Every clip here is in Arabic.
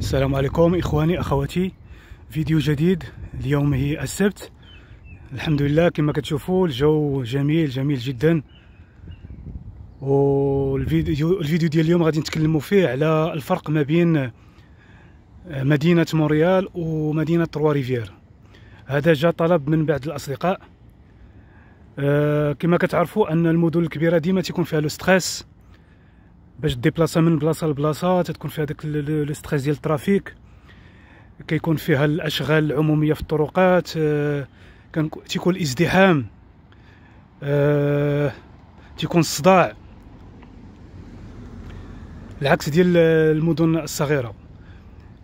السلام عليكم إخواني أخواتي. فيديو جديد اليوم هي السبت. الحمد لله كما كتشوفوا الجو جميل جميل جدا. والفيديو الفيديو ديال اليوم غادي نتكلموا فيه على الفرق ما بين مدينة مونريال ومدينة تروا ريفير هذا جاء طلب من بعض الأصدقاء. أه كما كتعرفوا أن المدن الكبيرة ديما تيكون فيها le stress. باش ديبلاصا من بلاصة لبلاصة تتكون فيها داك le stress ديال ال trafic. كيكون فيها الأشغال العمومية في الطرقات آه، كان تيكون الازدحام آه، تيكون الصداع. العكس ديال المدن الصغيرة.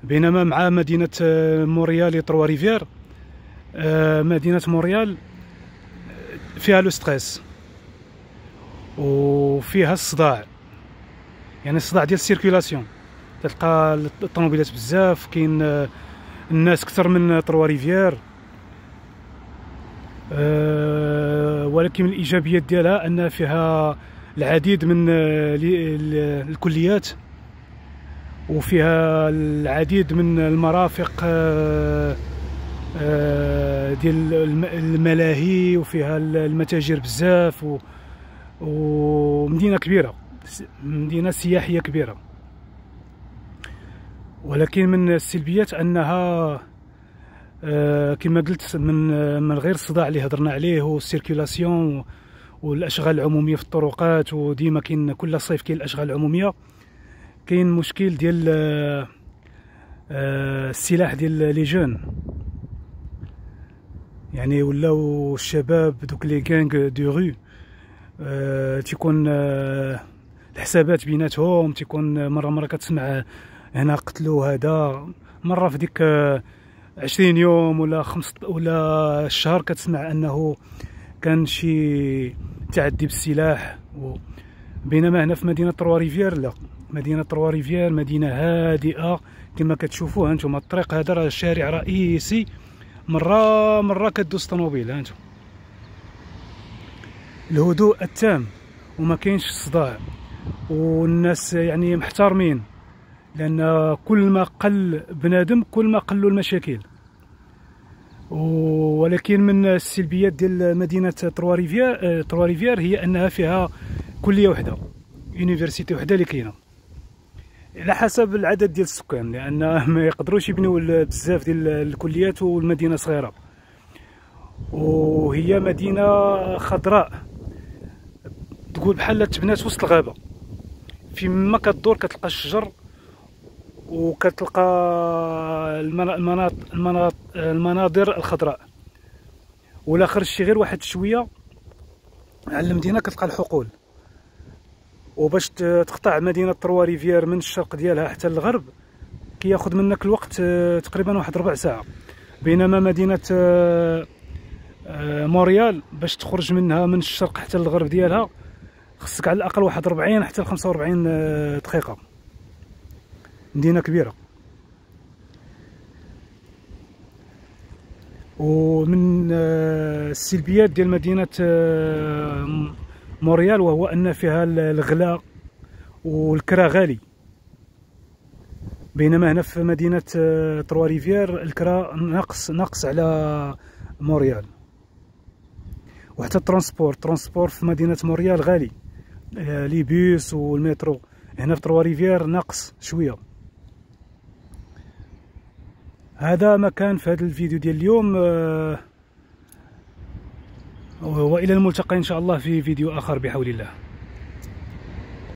بينما مع مدينة آه، موريال تروا ريفير مدينة موريال فيها le stress. وفيها الصداع. يعني الصداع ديال ال circulation تلقى الطوموبيلات بزاف كاين آه، الناس أكثر من تروا ريفيير. أه ولكن من الإيجابيات ديالها أن فيها العديد من آه، الكليات. وفيها العديد من المرافق ديال الملاهي وفيها المتاجر بزاف ومدينه كبيرة. مدينة سياحية كبيرة. ولكن من السلبيات أنها آه، كما قلت من من غير الصداع اللي هضرنا عليه والسيركيلاسيون والأشغال العمومية في الطرقات وديما كاين كل صيف كاين الأشغال العمومية. كاين مشكل ديال آه، السلاح ديال les jeunes. يعني ولاو الشباب دوك les gangs de rue تيكون الحسابات بيناتهم تيكون مرة مرة كتسمع هنا قتلوا هذا مرة في ديك عشرين يوم ولا خمس ولا الشهر كتسمع أنه كان شي تعدي بالسلاح بينما هنا في مدينة تروا ريفير لا. مدينة تروا ريفير مدينة هادئة كما كتشوفوا هانتوما الطريق هذا راه شارع رئيسي. مرة مرة كدوز طوموبيل هانتو الهدوء التام وما كاينش الصداع والناس يعني محترمين. لأن كل ما قل بنادم كل ما قلوا المشاكل. ولكن من السلبيات ديال مدينة تروا ريفير هي أنها فيها كلية وحدة université وحدة اللي كاينة. على حسب العدد ديال السكان لأن ما يقدروش يبنيو بزاف ديال الكليات والمدينة صغيرة. وهي مدينة خضراء. تقول بحال تبنات وسط الغابة. فيما كدور كتلقى الشجر وكتلقى المناظر الخضراء. ولا خرجتي غير واحد شوية على المدينة كتلقى الحقول. وباش تقطع مدينة تروا ريفير من الشرق ديالها حتى للغرب كياخذ منك الوقت آه، تقريبا واحد ربع ساعة. بينما مدينة آه، آه، موريال باش تخرج منها من الشرق حتى للغرب ديالها خصك على الأقل واحد 40 حتى ل 45 آه، دقيقة. مدينة كبيرة. ومن آه، السلبيات ديال مدينة آه، موريال وهو أن فيها الغلاء والكرا غالي. بينما هنا في مدينة تروا ريفير الكرا ناقص ناقص على موريال. وحتى ال transport ال transport في مدينة موريال غالي. les bus والمترو هنا في تروا ريفير ناقص شوية. هذا ما كان في هذا الفيديو ديال اليوم. آه، وإلى الملتقى إن شاء الله في فيديو آخر بحول الله.